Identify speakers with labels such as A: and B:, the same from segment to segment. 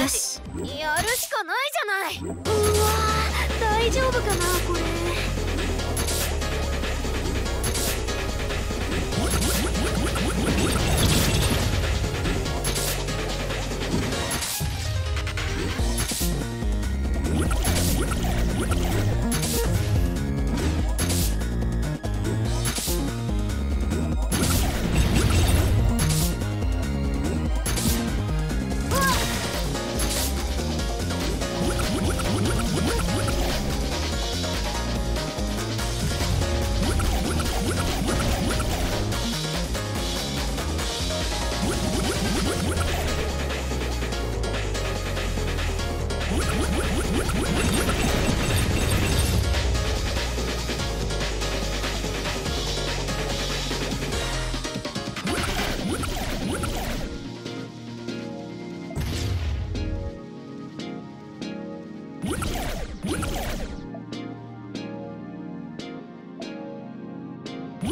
A: よし。
B: やるしかないじゃない。うわ大丈夫かなこれ「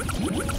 B: Woo!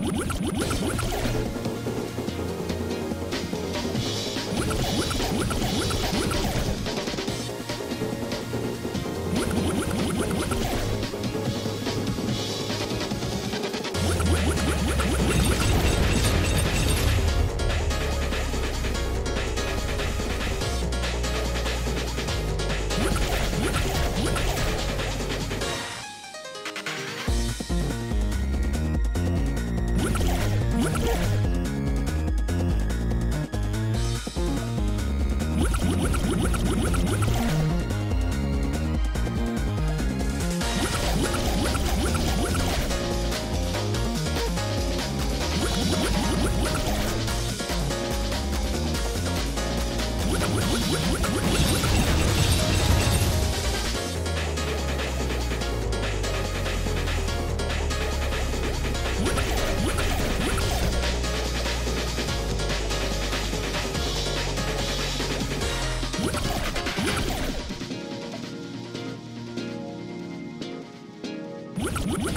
B: What?